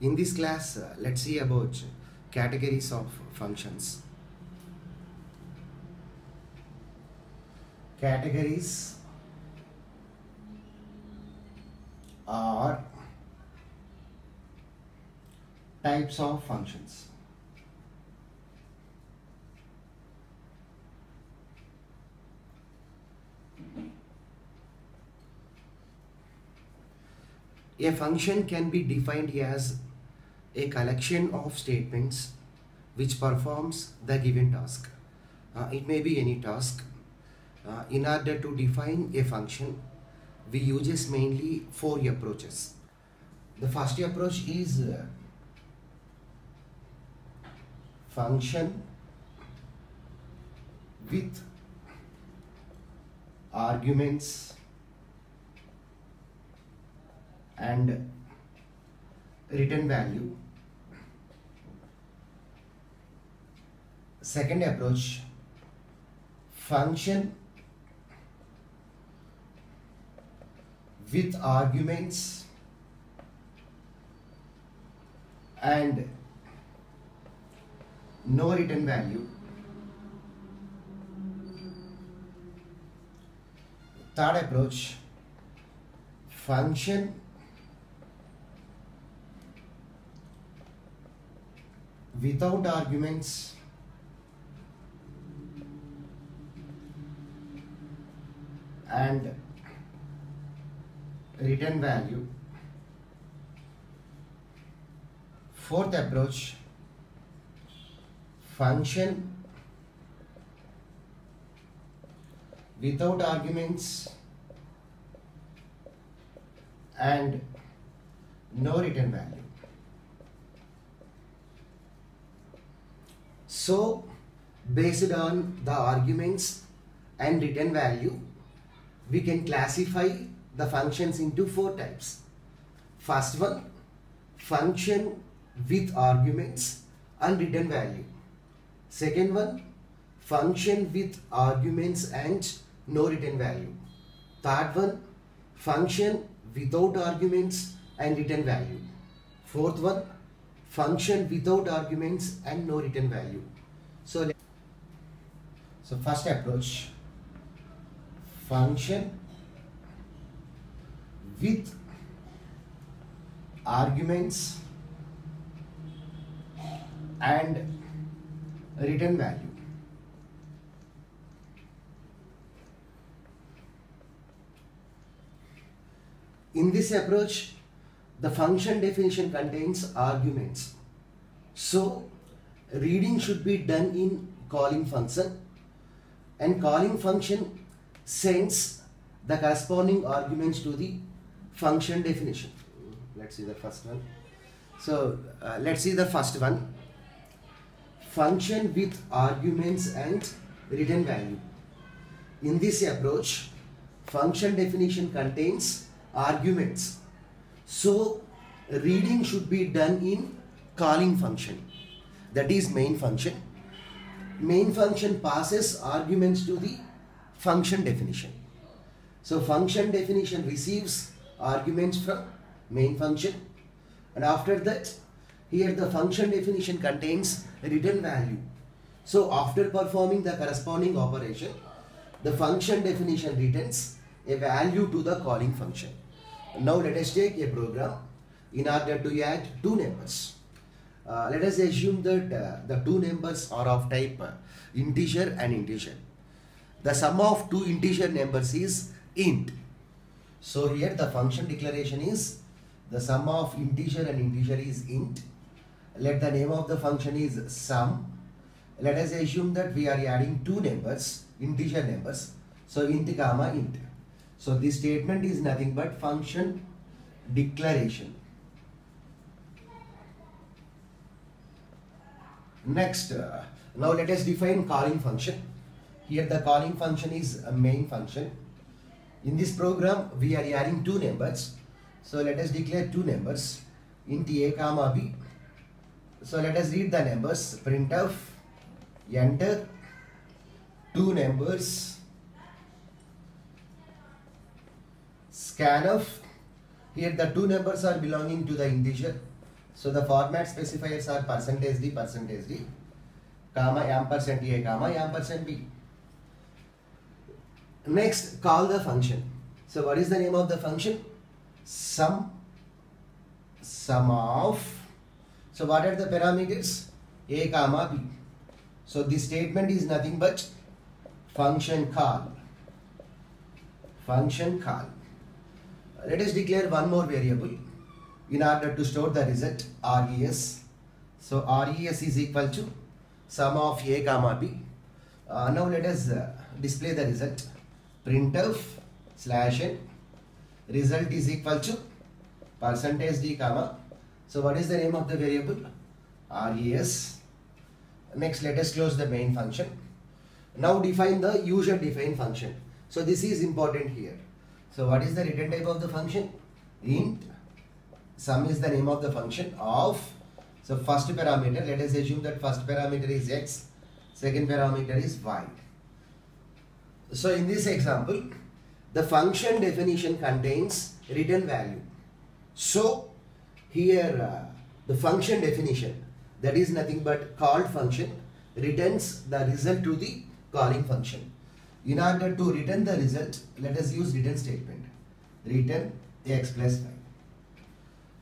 In this class, uh, let's see about categories of functions. Categories are types of functions. A function can be defined as a collection of statements which performs the given task. Uh, it may be any task. Uh, in order to define a function, we uses mainly four approaches. The first approach is uh, function with arguments and return value. Second approach function with arguments and no return value. Third approach function without arguments and return value. Fourth approach function without arguments and no return value. So, based on the arguments and return value, we can classify the functions into four types. First one, function with arguments and return value. Second one, function with arguments and no return value. Third one, function without arguments and return value. Fourth one, function without arguments and no return value. So, so first approach, function with arguments and return value. In this approach, the function definition contains arguments. So, reading should be done in calling function and calling function sends the corresponding arguments to the function definition. Let's see the first one. So, uh, let's see the first one. Function with arguments and return value. In this approach, function definition contains arguments. So, reading should be done in calling function. That is main function. Main function passes arguments to the function definition. So, function definition receives arguments from main function and after that here the function definition contains a return value. So, after performing the corresponding operation, the function definition returns a value to the calling function. Now let us take a program in order to add two numbers. Uh, let us assume that uh, the two numbers are of type uh, integer and integer. The sum of two integer numbers is int. So here the function declaration is the sum of integer and integer is int. Let the name of the function is sum. Let us assume that we are adding two numbers, integer numbers. So int comma int. So this statement is nothing but function declaration. Next, uh, now let us define calling function. Here the calling function is a main function. In this program, we are adding two numbers. So let us declare two numbers int a comma b. So let us read the numbers. Printf enter two numbers scanf here the two numbers are belonging to the integer So the format specifiers are percentage d, percentage d, comma ampersand a, comma ampersand b. Next, call the function. So what is the name of the function? Sum, sum of. So what are the parameters? A, comma b. So this statement is nothing but function call. Function call. Let us declare one more variable in order to store the result res. So res is equal to sum of a comma b. Uh, now let us uh, display the result printf slash n result is equal to percentage d comma. So what is the name of the variable? res. Next let us close the main function. Now define the user defined function. So this is important here. So what is the return type of the function? Int sum is the name of the function of so first parameter let us assume that first parameter is x second parameter is y so in this example the function definition contains return value so here uh, the function definition that is nothing but called function returns the result to the calling function in order to return the result let us use return statement return x 5.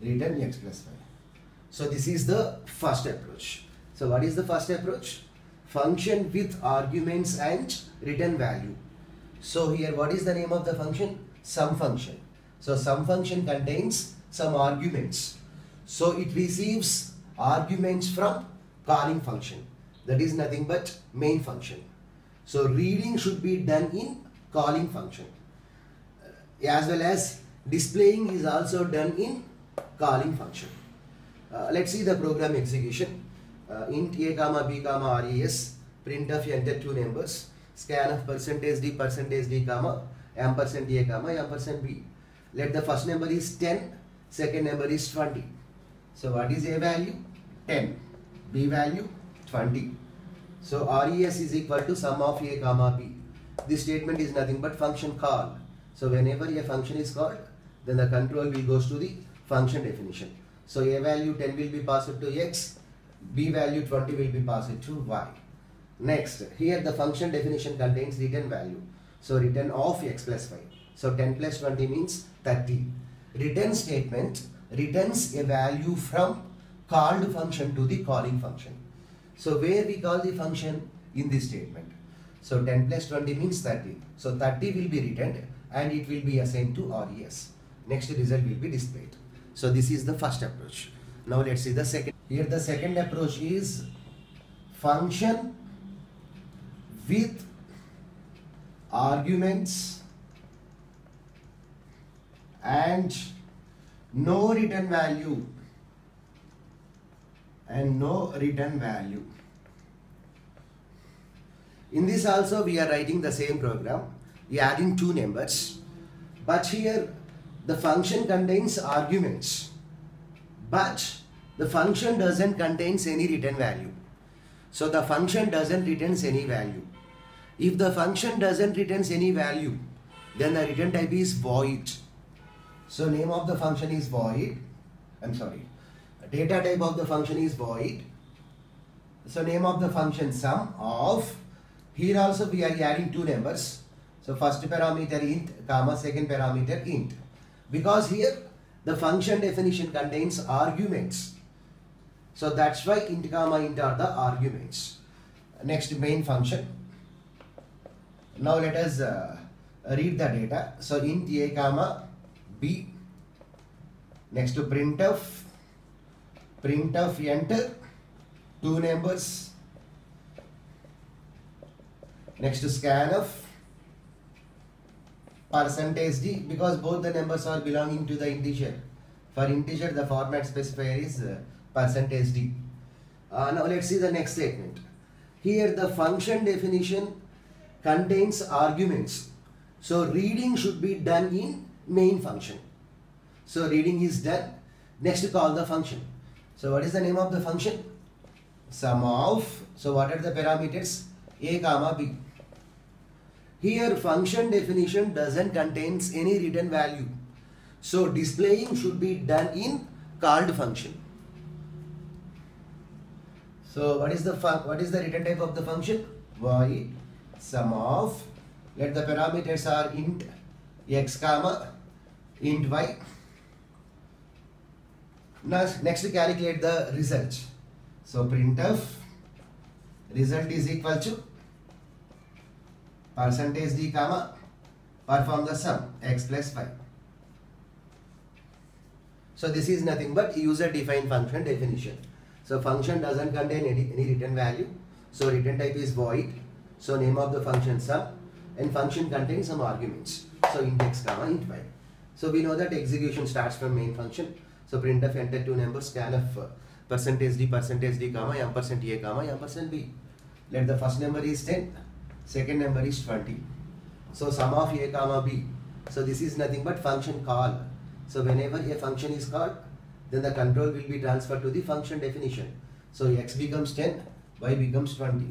return x 5. So this is the first approach. So what is the first approach? Function with arguments and return value. So here what is the name of the function? Sum function. So sum function contains some arguments. So it receives arguments from calling function. That is nothing but main function. So reading should be done in calling function. As well as displaying is also done in calling function. Uh, let's see the program execution. Uh, int a comma b comma res print printf enter two numbers scanf percentage d percentage d comma ampersand a comma ampersand b. Let the first number is 10, second number is 20. So what is a value? 10. B value 20. So res is equal to sum of a comma b. This statement is nothing but function call. So whenever a function is called, then the control will goes to the function definition. So a value 10 will be passed to x, b value 20 will be passed to y. Next, here the function definition contains return value. So return of x plus y. So 10 plus 20 means 30. Return statement returns a value from called function to the calling function. So where we call the function in this statement. So 10 plus 20 means 30. So 30 will be returned and it will be assigned to RES. Next result will be displayed. So this is the first approach. Now let's see the second. Here the second approach is function with arguments and no return value and no return value. In this also we are writing the same program. We are adding two numbers. But here the function contains arguments but the function doesn't contains any return value. So the function doesn't returns any value. If the function doesn't returns any value then the return type is void. So name of the function is void. I'm sorry. Data type of the function is void. So name of the function sum of here also we are adding two numbers. So first parameter int comma second parameter int. Because here the function definition contains arguments. So that's why int comma int are the arguments. Next main function. Now let us uh, read the data. So int a comma b. Next to printf. Printf enter two numbers. Next to scanf percentage d because both the numbers are belonging to the integer. For integer the format specifier is uh, percentage d. Uh, now let's see the next statement. Here the function definition contains arguments. So reading should be done in main function. So reading is done. Next to call the function. So what is the name of the function? Sum of, so what are the parameters? A comma B. Here function definition doesn't contains any return value. So displaying should be done in called function. So what is the what is the return type of the function? Void sum of let the parameters are int x comma int y. Now next we calculate the result. So printf result is equal to percentage d comma perform the sum x plus y. So this is nothing but user defined function definition. So function doesn't contain any, any return value. So return type is void. So name of the function sum and function contains some arguments. So int x comma int y. So we know that execution starts from main function. So printf enter two numbers scanf percentage d percentage d comma ampersand a comma ampersand b. Let the first number is 10, second number is 20. So sum of a comma b. So this is nothing but function call. So whenever a function is called, then the control will be transferred to the function definition. So x becomes 10, y becomes 20.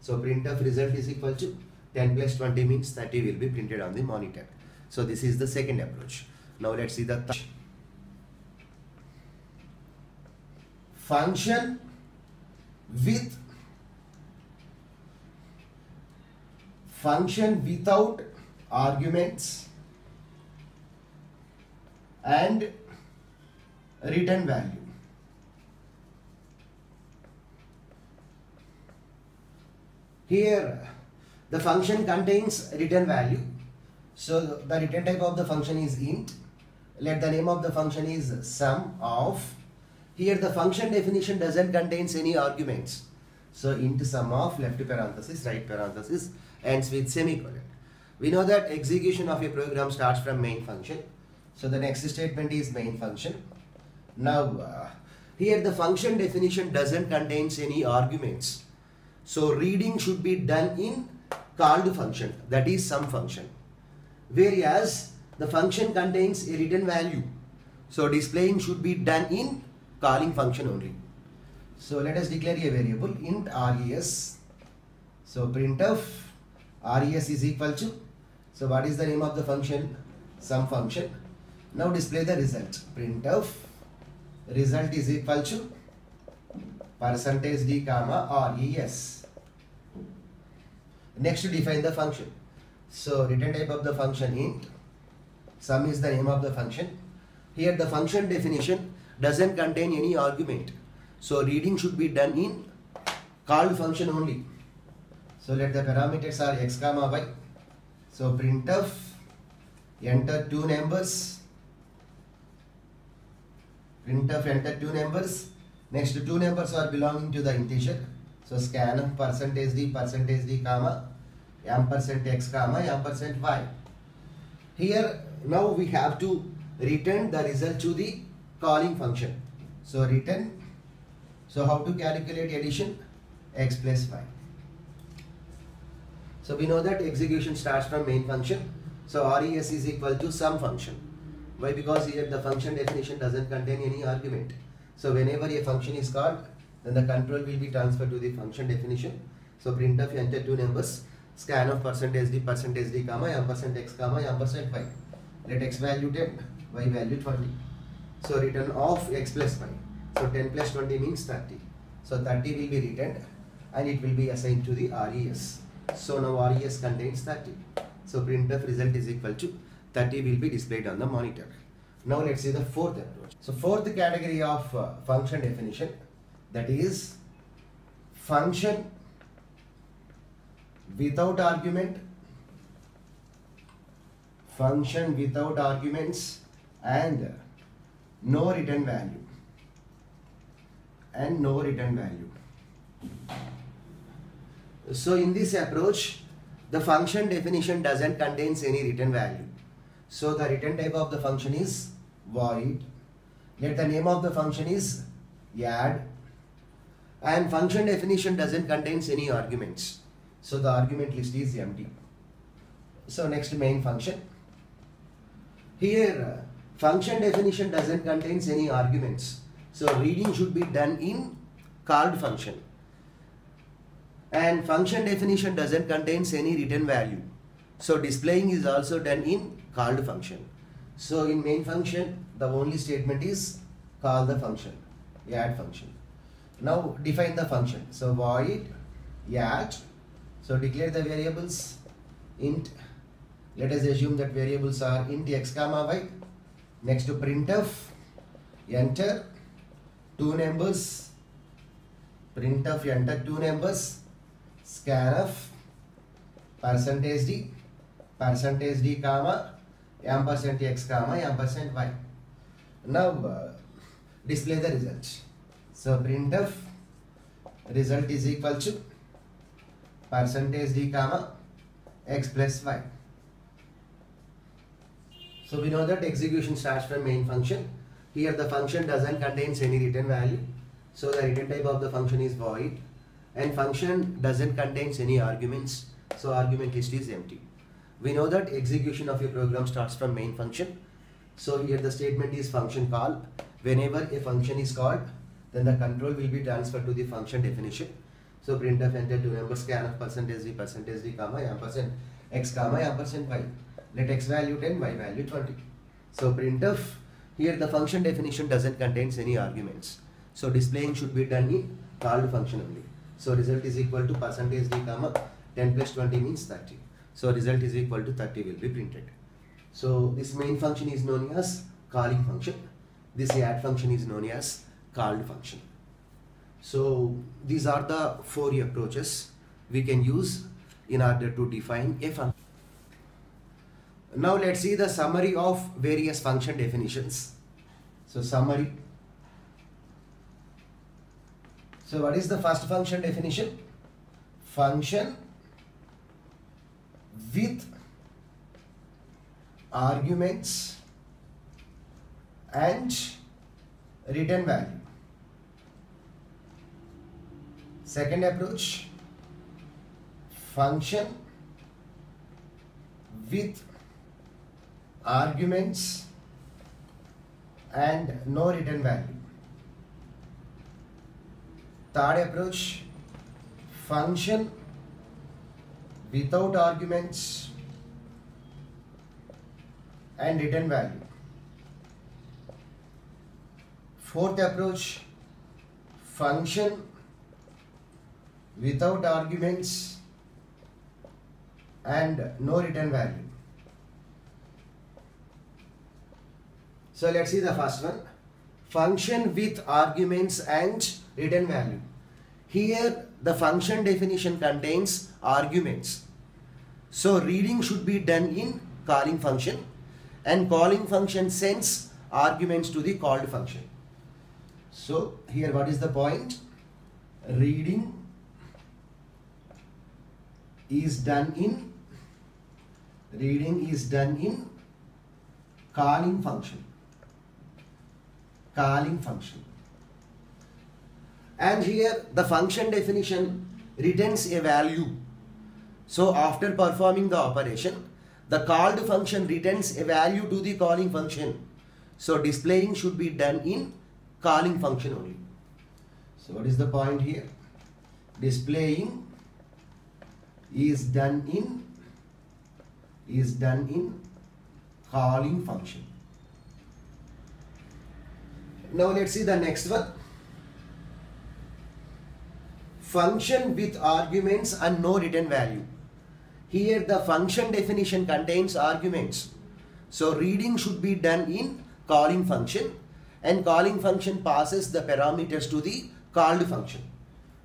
So printf result is equal to 10 plus 20 means 30 will be printed on the monitor. So this is the second approach. Now let's see the function with function without arguments and return value. Here the function contains return value. So the return type of the function is int. Let the name of the function is sum of. Here the function definition doesn't contains any arguments. So int sum of left parenthesis, right parenthesis ends with semicolon. We know that execution of a program starts from main function. So the next statement is main function. Now uh, here the function definition doesn't contains any arguments. So reading should be done in called function that is sum function. Whereas the function contains a return value. So displaying should be done in calling function only. So let us declare a variable int res. So printf res is equal to. So what is the name of the function? Sum function. Now display the result. Printf result is equal to percentage d comma res. Next to define the function. So return type of the function int. Sum is the name of the function. Here the function definition doesn't contain any argument. So reading should be done in called function only. So let the parameters are x comma y. So printf enter two numbers. Printf enter two numbers. Next two numbers are belonging to the integer. So scan percentage d percentage d comma ampersand x comma ampersand y. Here now we have to return the result to the calling function. So return. So how to calculate addition? x plus y. So we know that execution starts from main function. So res is equal to sum function. Why? Because here the function definition doesn't contain any argument. So whenever a function is called, then the control will be transferred to the function definition. So printf enter two numbers, scanf percentage d percentage d comma ampersand x comma ampersand y. Let x value 10, y value 20. So return of x plus y. So 10 plus 20 means 30. So 30 will be returned and it will be assigned to the res. So now res contains 30. So printf result is equal to 30 will be displayed on the monitor. Now let's see the fourth approach. So fourth category of uh, function definition that is function without argument function without arguments and no return value and no return value so in this approach the function definition doesn't contains any return value so the return type of the function is void. Let the name of the function is add. And function definition doesn't contains any arguments. So the argument list is empty. So next main function. Here function definition doesn't contains any arguments. So reading should be done in called function. And function definition doesn't contains any return value. So displaying is also done in called function so in main function the only statement is call the function add function Now define the function. So void add. So declare the variables int. Let us assume that variables are int x comma y. Next to printf. Enter two numbers. Printf enter two numbers. Scanf percentage d percentage d comma ampersand x comma ampersand y. Now uh, display the result. So printf result is equal to percentage d comma x plus y. So we know that execution starts from main function. Here the function doesn't contains any return value. So the return type of the function is void and function doesn't contains any arguments. So argument list is empty. We know that execution of your program starts from main function. So here the statement is function call. Whenever a function is called, then the control will be transferred to the function definition. So printf enter to number scanf percentage d percentage d comma ampersand x comma ampersand y. Let x value 10, y value 20. So printf here the function definition doesn't contains any arguments. So displaying should be done in called function only. So result is equal to percentage d comma 10 plus 20 means 30. So result is equal to 30 will be printed. So this main function is known as calling function. This add function is known as called function. So these are the four approaches we can use in order to define a function. Now let's see the summary of various function definitions. So summary. So what is the first function definition? Function with arguments and return value. Second approach, function with arguments and no return value. Third approach, function without arguments and return value. Fourth approach, function without arguments and no return value. So let's see the first one. Function with arguments and return value. Here the function definition contains arguments. So reading should be done in calling function and calling function sends arguments to the called function. So here what is the point? Reading is done in reading is done in calling function calling function and here the function definition returns a value so after performing the operation the called function returns a value to the calling function so displaying should be done in calling function only so what is the point here displaying is done in is done in calling function. Now let's see the next one. Function with arguments and no return value. Here the function definition contains arguments. So reading should be done in calling function and calling function passes the parameters to the called function.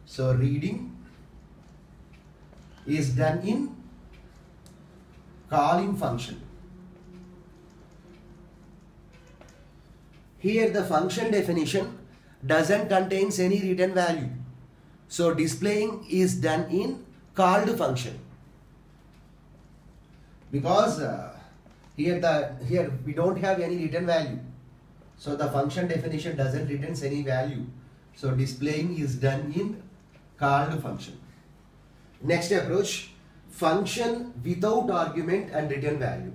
So reading is done in calling function. Here the function definition doesn't contains any return value. So displaying is done in called function. Because uh, here the here we don't have any return value. So the function definition doesn't returns any value. So displaying is done in called function. Next approach, function without argument and return value.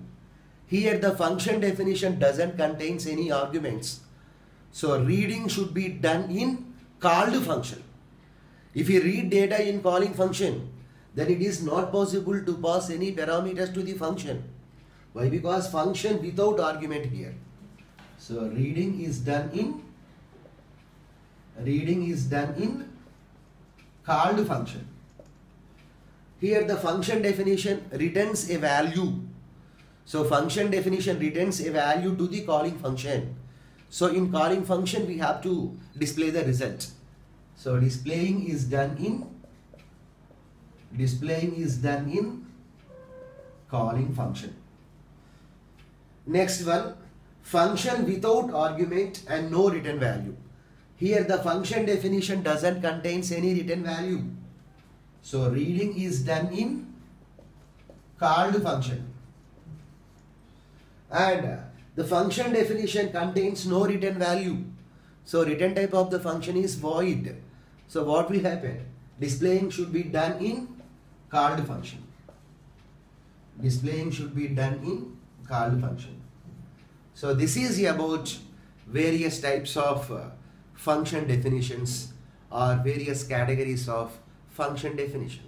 Here the function definition doesn't contains any arguments. So reading should be done in called function. If you read data in calling function, then it is not possible to pass any parameters to the function. Why? Because function without argument here. So reading is done in reading is done in called function. Here the function definition returns a value. So function definition returns a value to the calling function. So in calling function we have to display the result. So displaying is done in displaying is done in calling function. Next one function without argument and no return value. Here the function definition doesn't contains any return value. So reading is done in called function. And the function definition contains no return value. So return type of the function is void. So what will happen? Displaying should be done in called function. Displaying should be done in called function. So this is about various types of uh, function definitions or various categories of function definitions.